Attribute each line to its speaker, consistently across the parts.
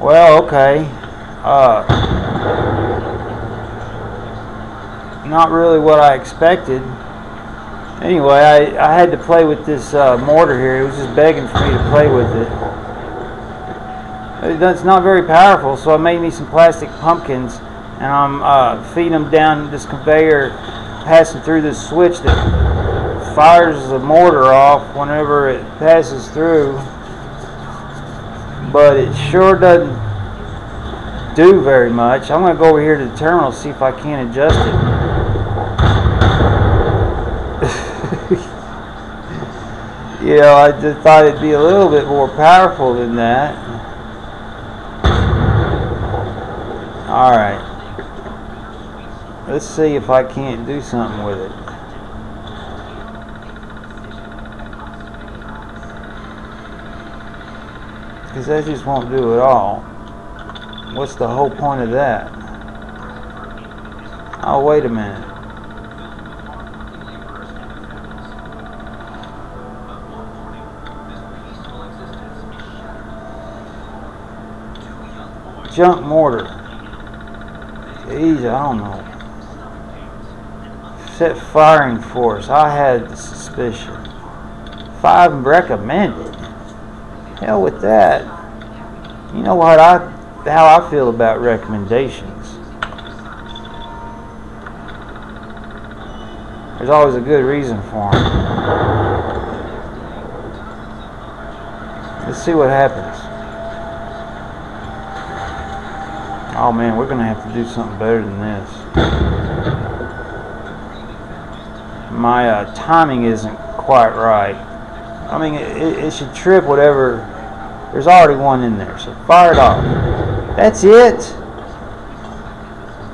Speaker 1: Well, okay. Uh, not really what I expected. Anyway, I, I had to play with this uh, mortar here. It was just begging for me to play with it. It's not very powerful, so I made me some plastic pumpkins, and I'm uh, feeding them down this conveyor, passing through this switch that fires the mortar off whenever it passes through. But it sure doesn't do very much. I'm going to go over here to the terminal see if I can't adjust it. you know, I just thought it'd be a little bit more powerful than that. Alright. Let's see if I can't do something with it. Because that just won't do it all. What's the whole point of that? Oh, wait a minute. junk mortar. Geez, I don't know. Set firing force. I had the suspicion. Five recommended. Hell with that. You know what I how I feel about recommendations. There's always a good reason for them. Let's see what happens. Oh man, we're to have to do something better than this. My uh, timing isn't quite right. I mean, it, it should trip whatever. There's already one in there, so fire it off. That's it?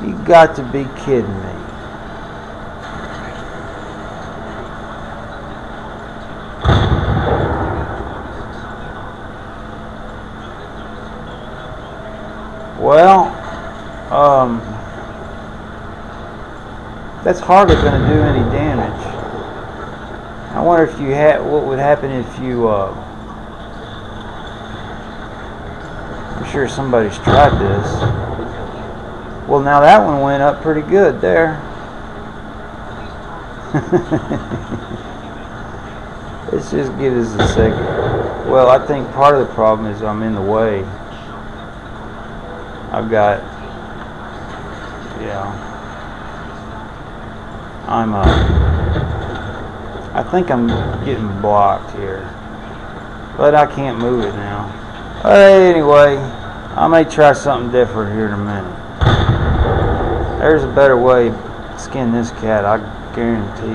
Speaker 1: You got to be kidding me. Well, um, that's hardly going to do any damage. I wonder if you had what would happen if you. Uh, I'm sure somebody's tried this. Well, now that one went up pretty good there. Let's just give this a second. Well, I think part of the problem is I'm in the way. I've got, yeah, I'm, uh, I think I'm getting blocked here, but I can't move it now. But anyway, I may try something different here in a minute. There's a better way to skin this cat, I guarantee.